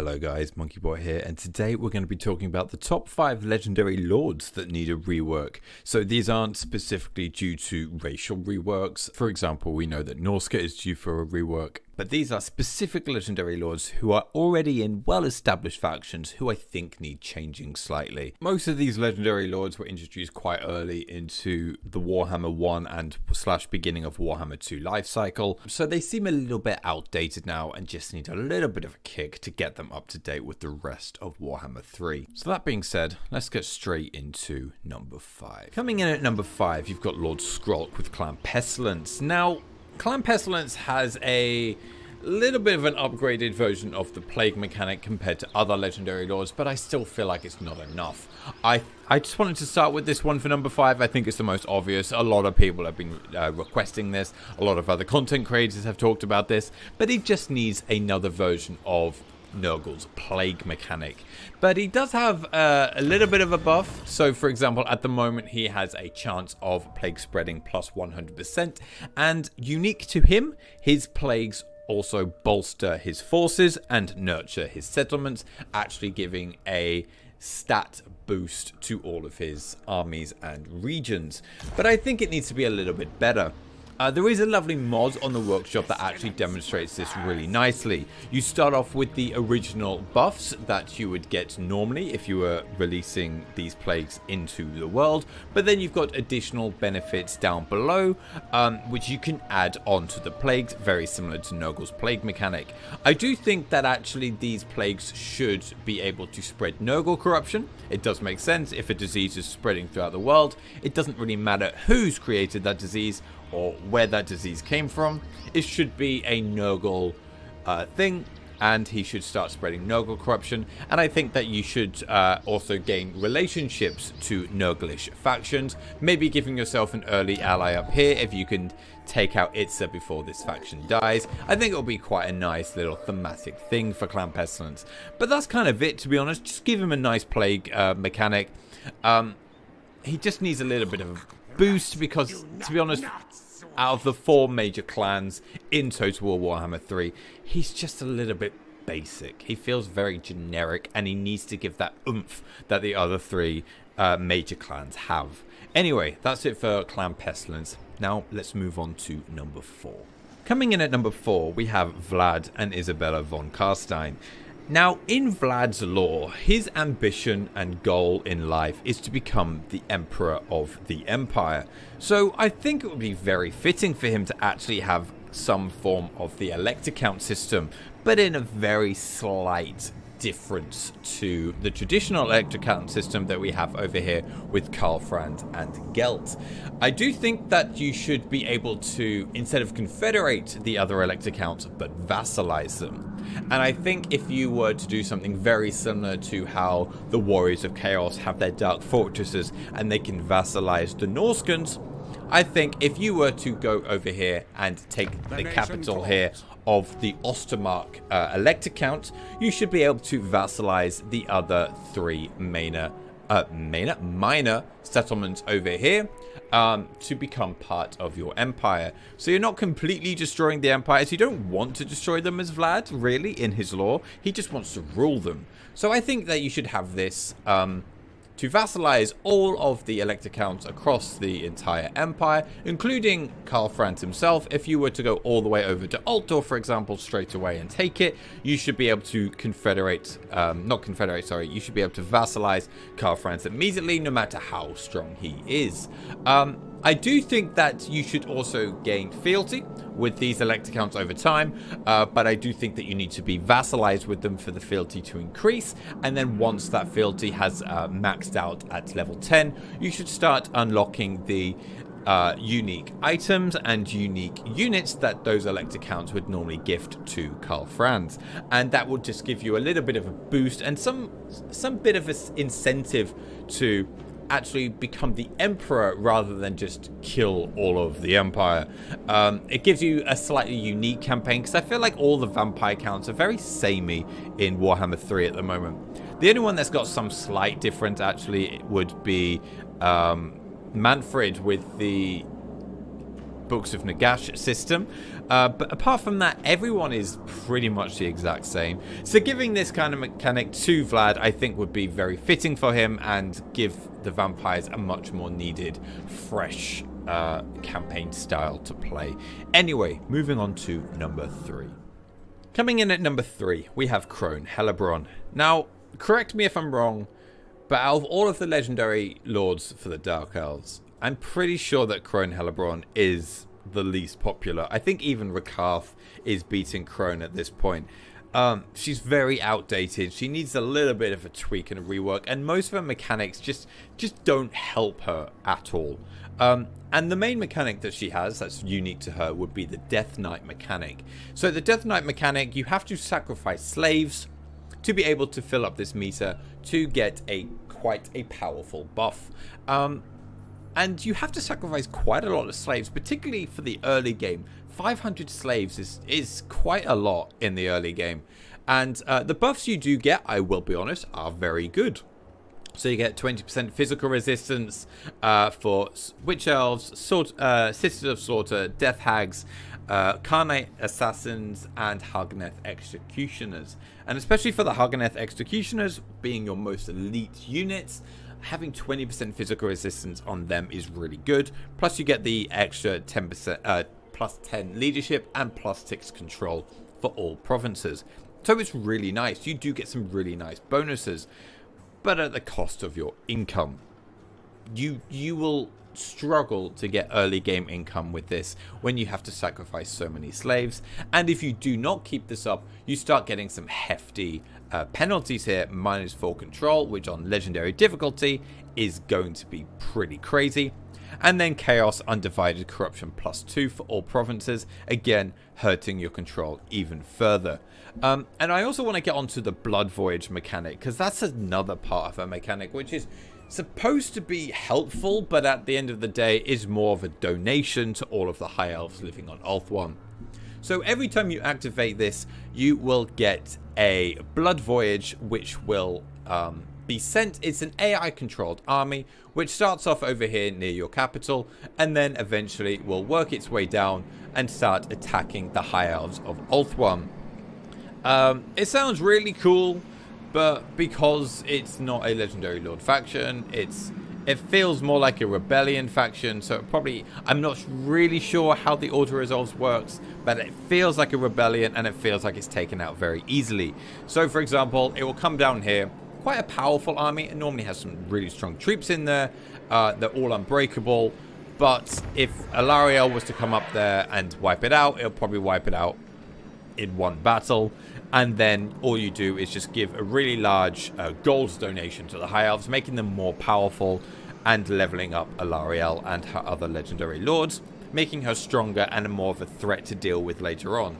Hello guys, MonkeyBot here, and today we're going to be talking about the top 5 legendary lords that need a rework. So these aren't specifically due to racial reworks. For example, we know that Norsca is due for a rework, but these are specific legendary lords who are already in well-established factions who I think need changing slightly. Most of these legendary lords were introduced quite early into the Warhammer 1 and slash beginning of Warhammer 2 life cycle, so they seem a little bit outdated now and just need a little bit of a kick to get them up to date with the rest of Warhammer 3. So that being said, let's get straight into number 5. Coming in at number 5, you've got Lord Skrolk with Clan Pestilence. Now, Clan Pestilence has a little bit of an upgraded version of the Plague mechanic compared to other Legendary Lords, but I still feel like it's not enough. I I just wanted to start with this one for number 5. I think it's the most obvious. A lot of people have been uh, requesting this. A lot of other content creators have talked about this, but it just needs another version of Nurgle's plague mechanic. But he does have uh, a little bit of a buff. So, for example, at the moment, he has a chance of plague spreading plus 100%. And unique to him, his plagues also bolster his forces and nurture his settlements, actually giving a stat boost to all of his armies and regions. But I think it needs to be a little bit better. Uh, there is a lovely mod on the workshop that actually demonstrates this really nicely. You start off with the original buffs that you would get normally if you were releasing these plagues into the world, but then you've got additional benefits down below, um, which you can add on to the plagues, very similar to Nurgle's plague mechanic. I do think that actually these plagues should be able to spread Nurgle corruption. It does make sense if a disease is spreading throughout the world. It doesn't really matter who's created that disease or where that disease came from. It should be a Nurgle uh, thing, and he should start spreading Nurgle corruption. And I think that you should uh, also gain relationships to Nurglish factions, maybe giving yourself an early ally up here if you can take out Itza before this faction dies. I think it'll be quite a nice little thematic thing for Clan Pestilence. But that's kind of it, to be honest. Just give him a nice plague uh, mechanic. Um, he just needs a little bit of boost because, to be honest, out of the four major clans in Total War Warhammer 3, he's just a little bit basic. He feels very generic and he needs to give that oomph that the other three uh, major clans have. Anyway, that's it for Clan Pestilence. Now let's move on to number four. Coming in at number four, we have Vlad and Isabella von Carstein. Now, in Vlad's lore, his ambition and goal in life is to become the Emperor of the Empire. So I think it would be very fitting for him to actually have some form of the Elector Count system, but in a very slight difference to the traditional Elector Count system that we have over here with Karl Franz and Gelt. I do think that you should be able to, instead of confederate the other Elector Counts, but vassalize them. And I think if you were to do something very similar to how the Warriors of Chaos have their Dark Fortresses and they can vassalize the Norscans, I think if you were to go over here and take the, the capital here of the Ostermark uh, Elector Count, you should be able to vassalize the other three minor, uh, minor, minor settlements over here um, to become part of your empire. So you're not completely destroying the empires. You don't want to destroy them as Vlad, really, in his lore. He just wants to rule them. So I think that you should have this um, to vassalize all of the elector counts across the entire empire, including Karl Franz himself. If you were to go all the way over to Altdorf, for example, straight away and take it, you should be able to confederate, um, not confederate, sorry, you should be able to vassalize Karl Franz immediately, no matter how strong he is. Um, I do think that you should also gain fealty with these elector counts over time, uh, but I do think that you need to be vassalized with them for the fealty to increase, and then once that fealty has uh, maxed out at level 10, you should start unlocking the uh, unique items and unique units that those elector counts would normally gift to Karl Franz. And that will just give you a little bit of a boost and some some bit of an incentive to actually become the emperor rather than just kill all of the empire. Um, it gives you a slightly unique campaign because I feel like all the vampire counts are very samey in Warhammer 3 at the moment. The only one that's got some slight difference actually would be um, Mannfred with the Books of Nagash system. Uh, but apart from that, everyone is pretty much the exact same. So giving this kind of mechanic to Vlad, I think would be very fitting for him and give the vampires a much more needed, fresh uh, campaign style to play. Anyway, moving on to number three. Coming in at number three, we have Crone Hellebron. Now, correct me if I'm wrong, but out of all of the legendary lords for the Dark Elves, I'm pretty sure that Crone Hellebron is the least popular. I think even Rakarth is beating Crone at this point. Um, she's very outdated. She needs a little bit of a tweak and a rework, and most of her mechanics just just don't help her at all. Um, and the main mechanic that she has that's unique to her would be the Death Night mechanic. So the Death Night mechanic, you have to sacrifice slaves to be able to fill up this meter to get a quite a powerful buff. Um, and you have to sacrifice quite a lot of slaves, particularly for the early game. 500 slaves is, is quite a lot in the early game. And uh, the buffs you do get, I will be honest, are very good. So you get 20% physical resistance uh, for Witch Elves, uh, Sisters of Slaughter, Death Hags, uh, Khainite Assassins, and Har Ganeth Executioners. And especially for the Har Ganeth Executioners, being your most elite units, having 20% physical resistance on them is really good. Plus you get the extra 10% uh, plus 10 leadership and plus 6 control for all provinces. So it's really nice. You do get some really nice bonuses, but at the cost of your income. You you will struggle to get early game income with this when you have to sacrifice so many slaves. And if you do not keep this up, you start getting some hefty uh, penalties here. Minus 4 control, which on legendary difficulty is going to be pretty crazy. And then Chaos Undivided Corruption plus 2 for all provinces, again hurting your control even further. Um, and I also want to get onto the Blood Voyage mechanic, because that's another part of a mechanic which is supposed to be helpful, but at the end of the day is more of a donation to all of the High Elves living on Ulthuan. So every time you activate this, you will get a Blood Voyage, which will um, be sent. It's an AI-controlled army, which starts off over here near your capital, and then eventually will work its way down and start attacking the High Elves of Ulthuan. Um, it sounds really cool, but because it's not a Legendary Lord faction, it's it feels more like a rebellion faction, so probably I'm not really sure how the auto resolves works, but it feels like a rebellion and it feels like it's taken out very easily. So for example, it will come down here, quite a powerful army. It normally has some really strong troops in there. Uh, they're all unbreakable, but if Alarielle was to come up there and wipe it out, it'll probably wipe it out in one battle and then all you do is just give a really large uh, gold donation to the High Elves, making them more powerful and leveling up Alarielle and her other legendary lords, making her stronger and more of a threat to deal with later on.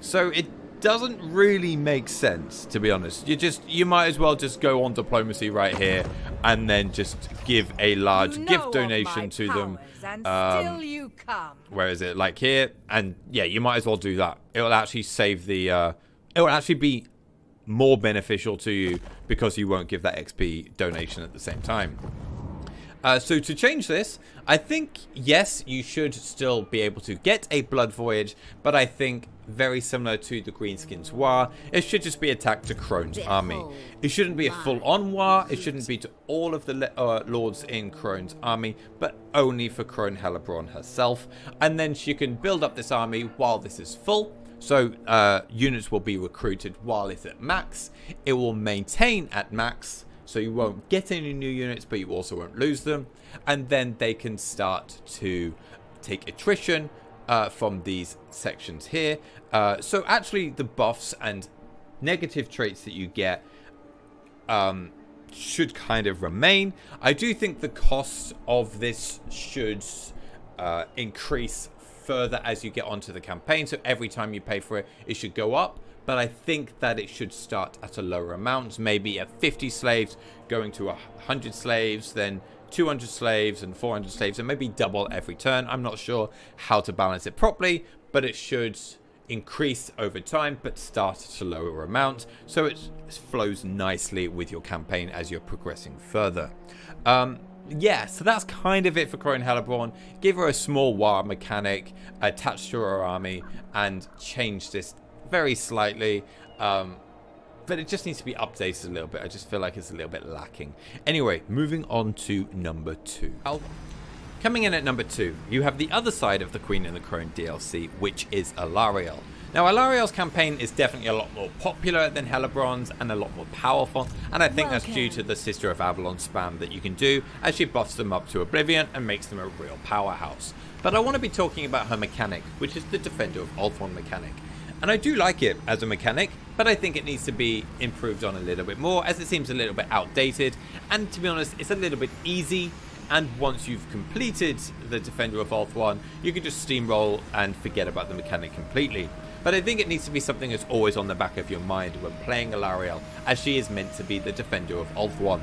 So it doesn't really make sense, to be honest. You just you might as well just go on diplomacy right here and then just give a large you know gift donation to them. Um, where is it? Like here, and yeah, you might as well do that. It will actually save the. Uh, it will actually be more beneficial to you because you won't give that XP donation at the same time. Uh, so to change this, I think, yes, you should still be able to get a Blood Voyage, but I think very similar to the Greenskins Waaagh, it should just be attacked to Crone's army. It shouldn't be a full-on war, it shouldn't be to all of the uh, lords in Crone's army, but only for Crone Hellebron herself. And then she can build up this army while this is full, so uh, units will be recruited while it's at max. It will maintain at max, so you won't get any new units, but you also won't lose them. And then they can start to take attrition uh, from these sections here. Uh, so actually the buffs and negative traits that you get um, should kind of remain. I do think the cost of this should uh, increase further as you get onto the campaign. So every time you pay for it, it should go up. But I think that it should start at a lower amount, maybe at 50 slaves going to 100 slaves, then 200 slaves and 400 slaves, and maybe double every turn. I'm not sure how to balance it properly, but it should increase over time, but start at a lower amount, so it flows nicely with your campaign as you're progressing further. Um, yeah, so that's kind of it for Crone Hellebron. Give her a small war mechanic attached to her army and change this very slightly. Um, but it just needs to be updated a little bit. I just feel like it's a little bit lacking. Anyway, moving on to number two. Coming in at number two, you have the other side of the Queen and the Crone DLC, which is Alarielle. Now, Alarielle's campaign is definitely a lot more popular than Hellebron's and a lot more powerful, and I think that's due to the Sister of Avelorn spam that you can do as she buffs them up to Oblivion and makes them a real powerhouse. But I want to be talking about her mechanic, which is the Defender of Ulthuan mechanic. And I do like it as a mechanic, but I think it needs to be improved on a little bit more as it seems a little bit outdated. And to be honest, it's a little bit easy. And once you've completed the Defender of Ulthuan, you can just steamroll and forget about the mechanic completely. But I think it needs to be something that's always on the back of your mind when playing Alarielle, as she is meant to be the defender of Ulthuan.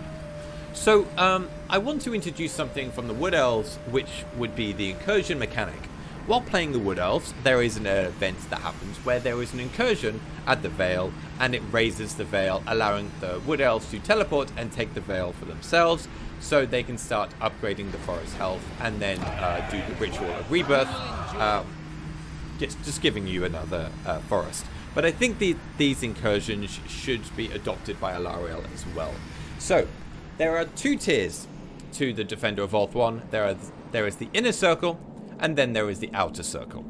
So, um, I want to introduce something from the Wood Elves, which would be the incursion mechanic. While playing the Wood Elves, there is an event that happens where there is an incursion at the Vale, and it raises the Vale, allowing the Wood Elves to teleport and take the Vale for themselves, so they can start upgrading the forest health and then uh, do the Ritual of Rebirth, uh, just, just giving you another uh, forest. But I think the, these incursions should be adopted by Alarielle as well. So, there are two tiers to the Defender of Ulthuan. There, are, there is the inner circle, and then there is the outer circle.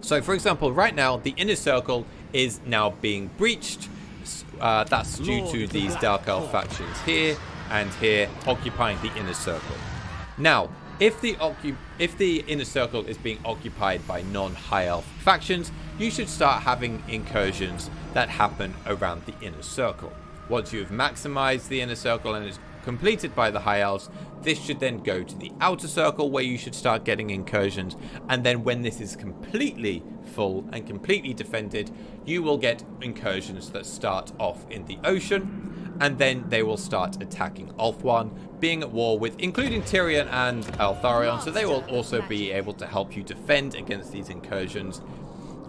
So, for example, right now, the inner circle is now being breached. Uh, that's due to these Dark Elf factions here and here occupying the inner circle. Now, if the if the inner circle is being occupied by non-high elf factions, you should start having incursions that happen around the inner circle. Once you've maximized the inner circle and it's completed by the high elves, this should then go to the outer circle where you should start getting incursions. And then when this is completely full and completely defended, you will get incursions that start off in the ocean and then they will start attacking Ulthuan, being at war with including Tyrion and Eltharion, so they will also be able to help you defend against these incursions.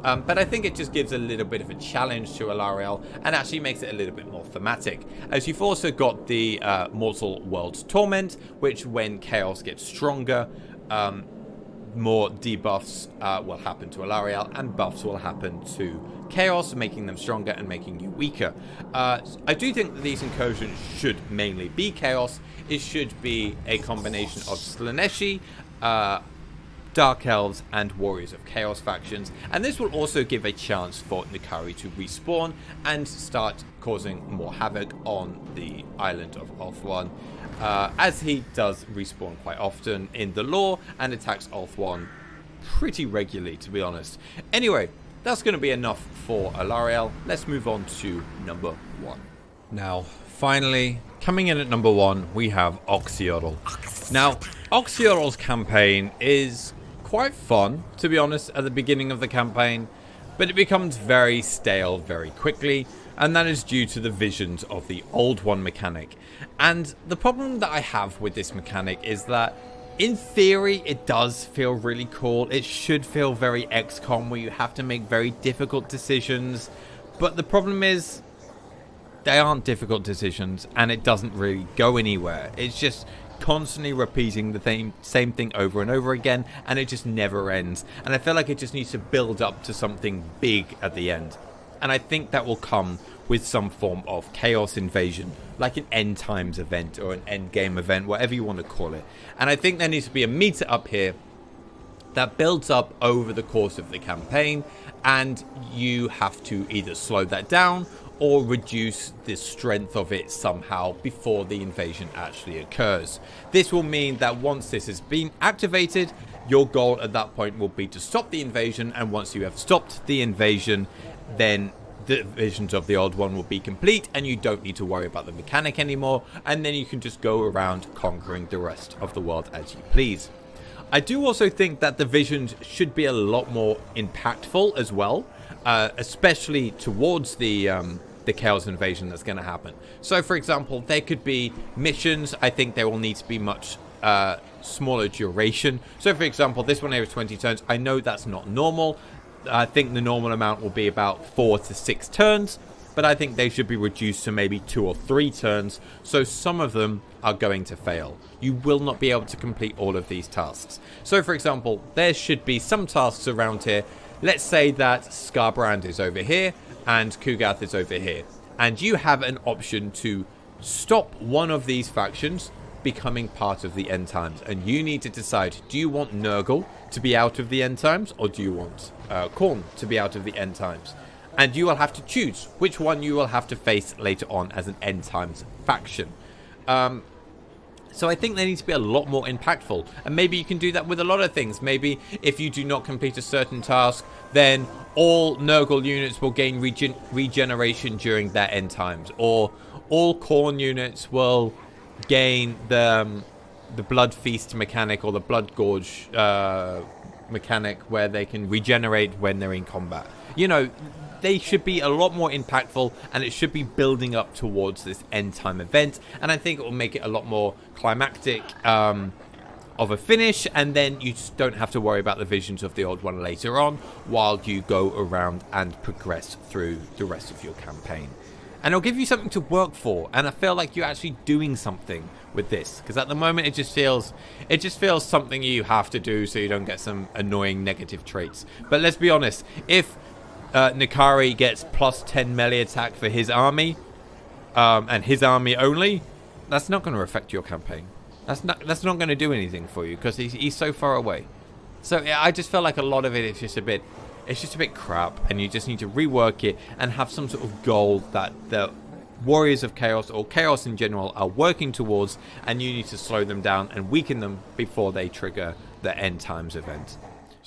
Um, but I think it just gives a little bit of a challenge to Alarielle and actually makes it a little bit more thematic. As you've also got the uh, Mortal World's Torment, which when Chaos gets stronger, um, more debuffs uh, will happen to Alarielle and buffs will happen to Chaos, making them stronger and making you weaker. Uh, I do think that these incursions should mainly be Chaos. It should be a combination of Slaaneshi, uh, Dark Elves, and Warriors of Chaos factions. And this will also give a chance for N'Kari to respawn and start causing more havoc on the island of Ulthuan. Uh, as he does respawn quite often in the lore and attacks Ulthuan pretty regularly, to be honest. Anyway, that's going to be enough for Alarielle. Let's move on to number one. Now, finally, coming in at number one, we have Oxyotl. Now, Oxyotl's campaign is quite fun, to be honest, at the beginning of the campaign, but it becomes very stale very quickly, and that is due to the visions of the old one mechanic. And the problem that I have with this mechanic is that in theory, it does feel really cool. It should feel very XCOM where you have to make very difficult decisions. But the problem is, they aren't difficult decisions and it doesn't really go anywhere. It's just constantly repeating the same, same thing over and over again and it just never ends. And I feel like it just needs to build up to something big at the end. And I think that will come with some form of chaos invasion, like an end times event or an end game event, whatever you want to call it. And I think there needs to be a meter up here that builds up over the course of the campaign, and you have to either slow that down or reduce the strength of it somehow before the invasion actually occurs. This will mean that once this has been activated, your goal at that point will be to stop the invasion, and once you have stopped the invasion, then the visions of the old one will be complete and you don't need to worry about the mechanic anymore and then you can just go around conquering the rest of the world as you please. I do also think that the visions should be a lot more impactful as well, uh, especially towards the um, the chaos invasion that's going to happen. So, for example, there could be missions. I think there will need to be much uh, smaller duration. So, for example, this one here is 20 turns. I know that's not normal. I think the normal amount will be about four to six turns. but I think they should be reduced to maybe two or three turns, so some of them are going to fail. You will not be able to complete all of these tasks. So for example, there should be some tasks around here. Let's say that Skarbrand is over here and Ku'gath is over here. And you have an option to stop one of these factions becoming part of the end times. And you need to decide, do you want Nurgle to be out of the end times or do you want uh, Khorne to be out of the end times? And you will have to choose which one you will have to face later on as an end times faction. Um, so I think they need to be a lot more impactful. And maybe you can do that with a lot of things. Maybe if you do not complete a certain task, then all Nurgle units will gain regen regeneration during their end times. Or all Khorne units will gain the um, the blood feast mechanic or the blood gorge uh, mechanic where they can regenerate when they're in combat. You know, they should be a lot more impactful and it should be building up towards this end time event. And I think it will make it a lot more climactic. Um, of a finish and then you just don't have to worry about the visions of the old one later on while you go around and progress through the rest of your campaign and it'll give you something to work for and i feel like you're actually doing something with this because at the moment it just feels it just feels something you have to do so you don't get some annoying negative traits but let's be honest if uh, N'Kari gets plus 10 melee attack for his army um, and his army only. That's not going to affect your campaign. That's not that's not going to do anything for you because he's, he's so far away. So yeah, I just feel like a lot of it is just a bit it's just a bit crap and you just need to rework it and have some sort of goal that the Warriors of Chaos or Chaos in general are working towards and you need to slow them down and weaken them before they trigger the end times event.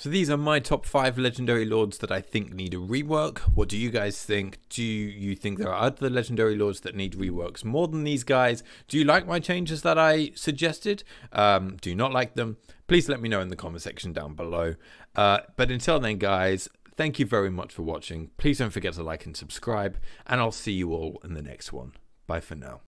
So these are my top 5 legendary lords that I think need a rework. What do you guys think? Do you think there are other legendary lords that need reworks more than these guys? Do you like my changes that I suggested? Um, do you not like them? Please let me know in the comment section down below. Uh, but until then guys, thank you very much for watching. Please don't forget to like and subscribe and I'll see you all in the next one. Bye for now.